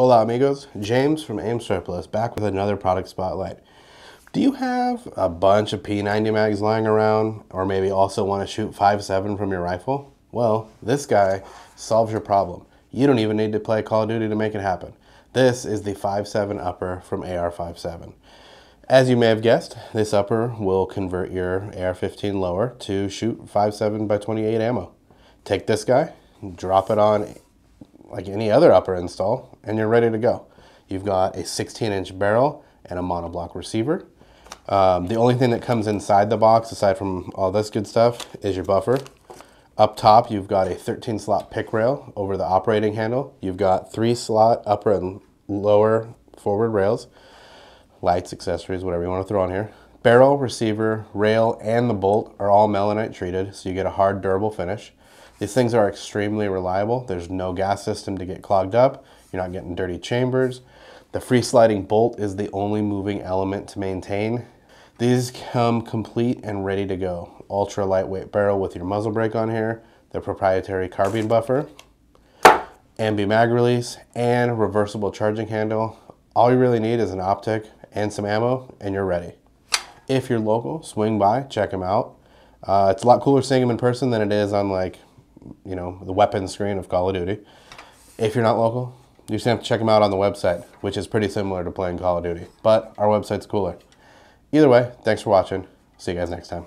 Hola amigos, James from Aim Surplus back with another product spotlight. Do you have a bunch of P90 mags lying around or maybe also want to shoot 5.7 from your rifle? Well, this guy solves your problem. You don't even need to play Call of Duty to make it happen. This is the 5.7 upper from AR-57. As you may have guessed, this upper will convert your AR-15 lower to shoot 5.7 by 28 ammo. Take this guy, drop it on like any other upper install, and you're ready to go. You've got a 16 inch barrel and a monoblock receiver. Um, the only thing that comes inside the box, aside from all this good stuff, is your buffer. Up top, you've got a 13 slot pic rail over the operating handle. You've got three slot upper and lower forward rails, lights, accessories, whatever you want to throw on here. Barrel, receiver, rail, and the bolt are all Melonite treated, so you get a hard, durable finish. These things are extremely reliable. There's no gas system to get clogged up. You're not getting dirty chambers. The free sliding bolt is the only moving element to maintain. These come complete and ready to go. Ultra lightweight barrel with your muzzle brake on here, the proprietary carbine buffer, ambi mag release, and reversible charging handle. All you really need is an optic and some ammo, and you're ready. If you're local, swing by, check them out. Uh, it's a lot cooler seeing them in person than it is on like you know, the weapon screen of Call of Duty. If you're not local, you just have to check them out on the website, which is pretty similar to playing Call of Duty. But our website's cooler. Either way, thanks for watching. See you guys next time.